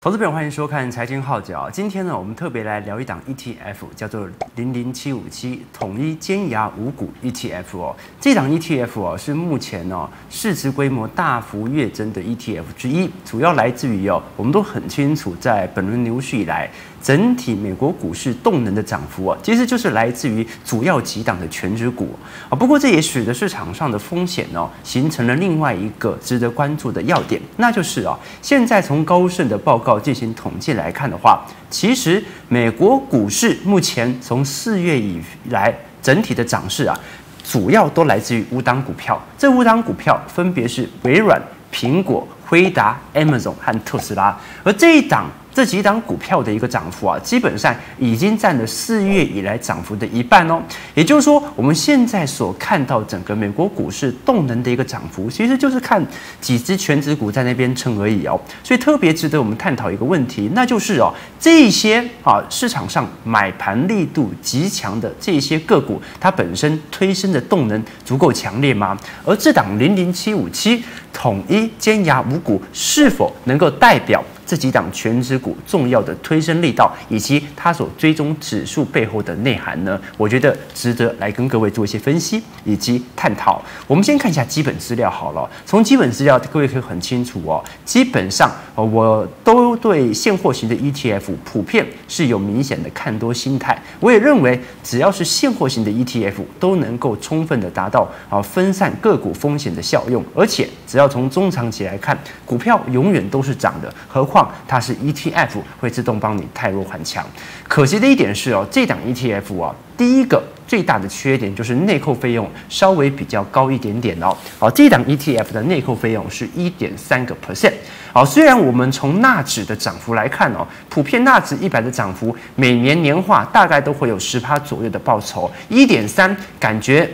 投资朋友，欢迎收看《财经号角》。今天呢，我们特别来聊一档 ETF，叫做零零七五七统一尖牙五股 ETF 哦。这档 ETF 哦，是目前哦市值规模大幅跃增的 ETF 之一，主要来自于哦，我们都很清楚，在本轮牛市以来。整体美国股市动能的涨幅啊，其实就是来自于主要几档的全指股啊。不过这也使得市场上的风险呢，形成了另外一个值得关注的要点，那就是啊，现在从高盛的报告进行统计来看的话，其实美国股市目前从四月以来整体的涨势啊，主要都来自于五档股票。这五档股票分别是微软、苹果、辉达、Amazon 和特斯拉，而这一档。这几档股票的一个涨幅啊，基本上已经占了四月以来涨幅的一半哦。也就是说，我们现在所看到整个美国股市动能的一个涨幅，其实就是看几只全指股在那边撑而已哦。所以特别值得我们探讨一个问题，那就是哦，这些啊市场上买盘力度极强的这些个股，它本身推升的动能足够强烈吗？而这档零零七五七统一尖牙五股是否能够代表？这几档全值股重要的推升力道，以及它所追踪指数背后的内涵呢？我觉得值得来跟各位做一些分析以及探讨。我们先看一下基本资料好了。从基本资料，各位可以很清楚哦。基本上，我都对现货型的 ETF 普遍是有明显的看多心态。我也认为，只要是现货型的 ETF，都能够充分的达到啊分散个股风险的效用。而且，只要从中长期来看，股票永远都是涨的。何况它是 ETF，会自动帮你泰弱还强。可惜的一点是哦，这档 ETF 啊，第一个最大的缺点就是内扣费用稍微比较高一点点哦。好，这档 ETF 的内扣费用是一点三个 percent。好，虽然我们从纳指的涨幅来看哦，普遍纳指一百的涨幅每年年化大概都会有十趴左右的报酬，一点三感觉。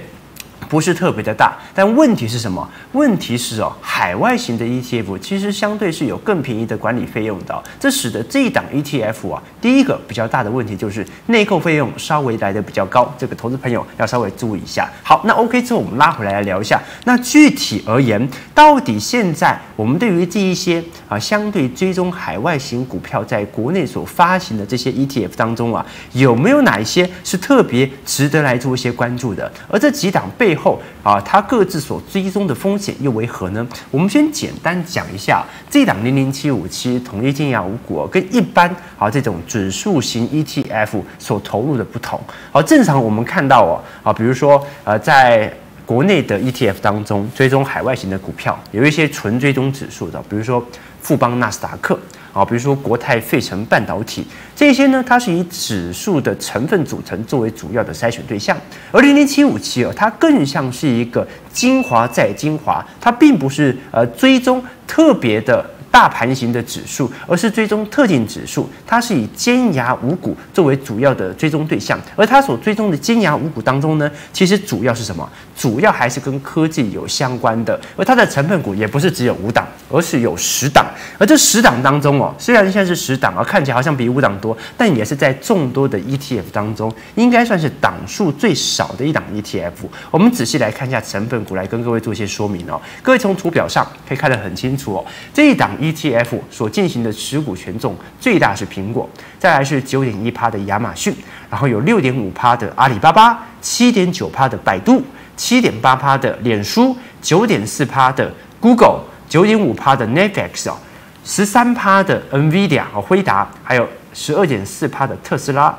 不是特别的大，但问题是什么？问题是哦，海外型的 ETF 其实相对是有更便宜的管理费用的，这使得这一档 ETF 啊，第一个比较大的问题就是内扣费用稍微来的比较高，这个投资朋友要稍微注意一下。好，那 OK 之后我们拉回来来聊一下，那具体而言，到底现在我们对于这一些啊相对追踪海外型股票在国内所发行的这些 ETF 当中啊，有没有哪一些是特别值得来做一些关注的？而这几档背后后啊，它各自所追踪的风险又为何呢？我们先简单讲一下这档零零七五七统一金牙五股跟一般啊这种指数型 ETF 所投入的不同。好，正常我们看到哦啊，比如说呃，在国内的 ETF 当中追踪海外型的股票，有一些纯追踪指数的，比如说富邦纳斯达克。啊，比如说国泰费城半导体这些呢，它是以指数的成分组成作为主要的筛选对象，而零零七五七哦，它更像是一个精华再精华，它并不是呃追踪特别的。大盘型的指数，而是追踪特定指数，它是以尖牙五股作为主要的追踪对象，而它所追踪的尖牙五股当中呢，其实主要是什么？主要还是跟科技有相关的，而它的成分股也不是只有五档，而是有十档，而这十档当中哦，虽然现在是十档啊，看起来好像比五档多，但也是在众多的 ETF 当中，应该算是档数最少的一档 ETF。我们仔细来看一下成分股，来跟各位做一些说明哦。各位从图表上可以看得很清楚哦，这一档。ETF 所进行的持股权重最大是苹果，再来是九点一趴的亚马逊，然后有六点五趴的阿里巴巴，七点九趴的百度，七点八趴的脸书，九点四趴的 Google，九点五趴的 Netflix 哦，十三趴的 NVIDIA 和辉达，还有十二点四趴的特斯拉，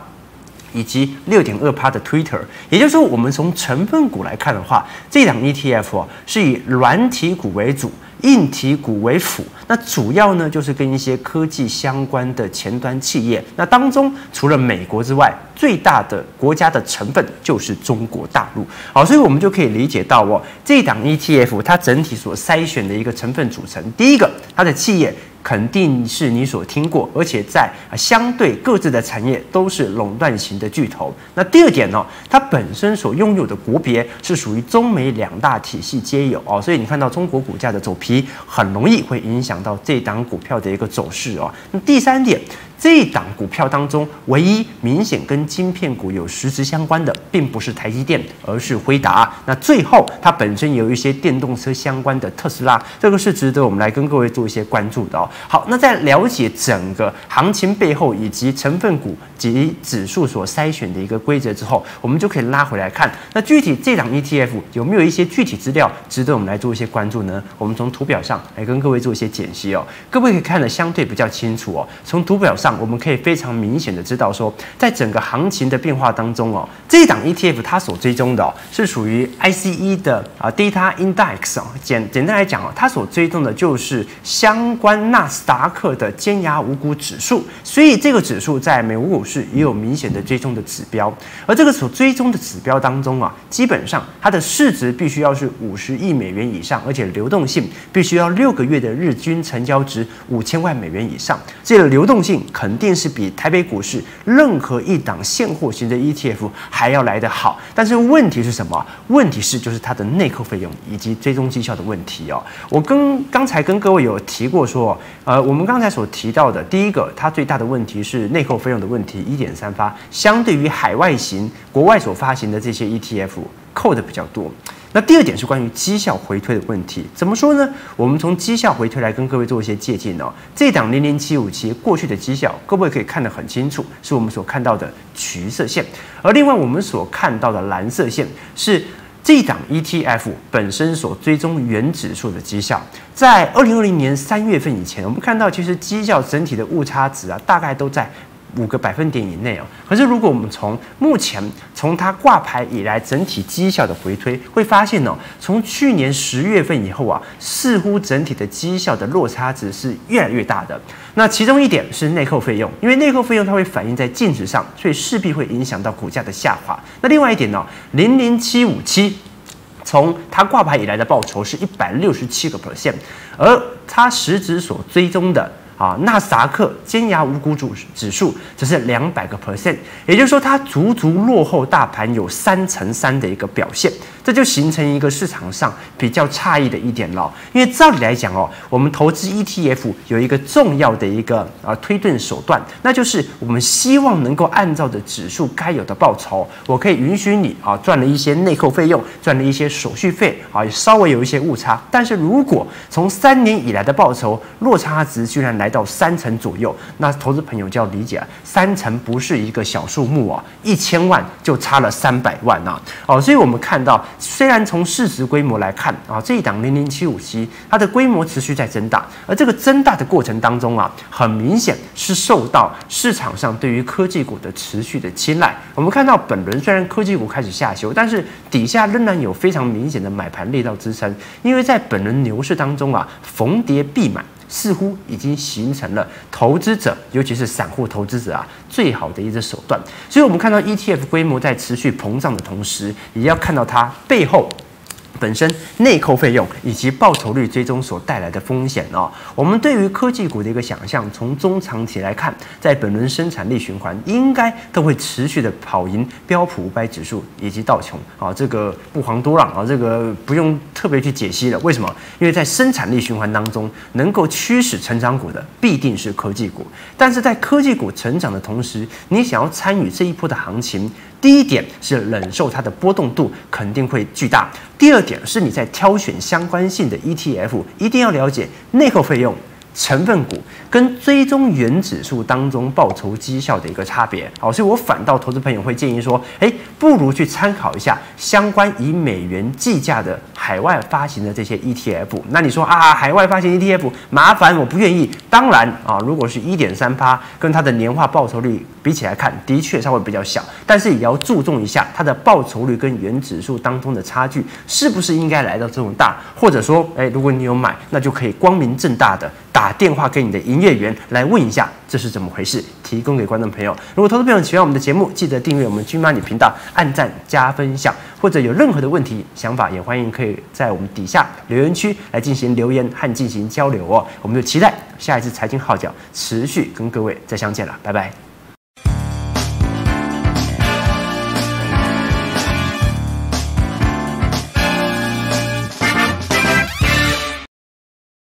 以及六点二趴的 Twitter。也就是说，我们从成分股来看的话，这档 ETF 是以软体股为主。硬体股为辅，那主要呢就是跟一些科技相关的前端企业。那当中除了美国之外，最大的国家的成分就是中国大陆。好，所以我们就可以理解到哦，这档 ETF 它整体所筛选的一个成分组成，第一个它的企业。肯定是你所听过，而且在相对各自的产业都是垄断型的巨头。那第二点呢，它本身所拥有的国别是属于中美两大体系皆有哦，所以你看到中国股价的走皮，很容易会影响到这档股票的一个走势哦。那第三点，这一档股票当中，唯一明显跟晶片股有实质相关的，并不是台积电，而是辉达。那最后，它本身有一些电动车相关的特斯拉，这个是值得我们来跟各位做一些关注的哦。好，那在了解整个行情背后以及成分股及指数所筛选的一个规则之后，我们就可以拉回来看，那具体这档 ETF 有没有一些具体资料值得我们来做一些关注呢？我们从图表上来跟各位做一些解析哦。各位可以看得相对比较清楚哦。从图表上，我们可以非常明显的知道说，在整个行情的变化当中哦，这一档 ETF 它所追踪的哦，是属于 ICE 的啊 Data Index 哦。简简单来讲哦，它所追踪的就是相关纳斯达克的尖牙五股指数，所以这个指数在美国股市也有明显的追踪的指标。而这个所追踪的指标当中啊，基本上它的市值必须要是五十亿美元以上，而且流动性必须要六个月的日均成交值五千万美元以上。这个流动性肯定是比台北股市任何一档现货型的 ETF 还要来得好。但是问题是什么？问题是就是它的内扣费用以及追踪绩效的问题哦。我跟刚才跟各位有提过说，呃，我们刚才所提到的第一个，它最大的问题是内扣费用的问题，一点三发，相对于海外型国外所发行的这些 ETF 扣的比较多。那第二点是关于绩效回推的问题，怎么说呢？我们从绩效回推来跟各位做一些借鉴哦。这档零零七五七过去的绩效，各位可以看得很清楚，是我们所看到的橘色线，而另外我们所看到的蓝色线是这档 ETF 本身所追踪原指数的绩效。在二零二零年三月份以前，我们看到其实绩效整体的误差值啊，大概都在。五个百分点以内哦，可是如果我们从目前从它挂牌以来整体绩效的回推，会发现哦，从去年十月份以后啊，似乎整体的绩效的落差值是越来越大的。那其中一点是内扣费用，因为内扣费用它会反映在净值上，所以势必会影响到股价的下滑。那另外一点呢，零零七五七从它挂牌以来的报酬是一百六十七个 percent，而它实质所追踪的。啊，纳斯达克尖牙五股指指数只是两百个 percent，也就是说它足足落后大盘有三乘三的一个表现，这就形成一个市场上比较诧异的一点了。因为照理来讲哦，我们投资 ETF 有一个重要的一个啊推断手段，那就是我们希望能够按照着指数该有的报酬，我可以允许你啊赚了一些内扣费用，赚了一些手续费啊，稍微有一些误差。但是如果从三年以来的报酬落差值居然来来到三成左右，那投资朋友就要理解了，三成不是一个小数目啊，一千万就差了三百万啊，哦，所以我们看到，虽然从市值规模来看啊，这一档零零七五七，它的规模持续在增大，而这个增大的过程当中啊，很明显是受到市场上对于科技股的持续的青睐。我们看到本轮虽然科技股开始下修，但是底下仍然有非常明显的买盘力道支撑，因为在本轮牛市当中啊，逢跌必买。似乎已经形成了投资者，尤其是散户投资者啊，最好的一个手段。所以，我们看到 ETF 规模在持续膨胀的同时，也要看到它背后。本身内扣费用以及报酬率追踪所带来的风险哦，我们对于科技股的一个想象，从中长期来看，在本轮生产力循环应该都会持续的跑赢标普五百指数以及道琼啊，这个不遑多让啊，这个不用特别去解析了。为什么？因为在生产力循环当中，能够驱使成长股的必定是科技股，但是在科技股成长的同时，你想要参与这一波的行情。第一点是忍受它的波动度肯定会巨大。第二点是你在挑选相关性的 ETF，一定要了解内扣费用。成分股跟追踪原指数当中报酬绩效的一个差别，好，所以我反倒投资朋友会建议说，诶，不如去参考一下相关以美元计价的海外发行的这些 ETF。那你说啊，海外发行 ETF 麻烦，我不愿意。当然啊，如果是一点三趴，跟它的年化报酬率比起来看，的确稍微比较小，但是也要注重一下它的报酬率跟原指数当中的差距是不是应该来到这种大，或者说，哎，如果你有买，那就可以光明正大的。打电话给你的营业员来问一下这是怎么回事，提供给观众朋友。如果投资朋友喜欢我们的节目，记得订阅我们军妈女频道，按赞加分享，或者有任何的问题想法，也欢迎可以在我们底下留言区来进行留言和进行交流哦。我们就期待下一次财经号角持续跟各位再相见了，拜拜。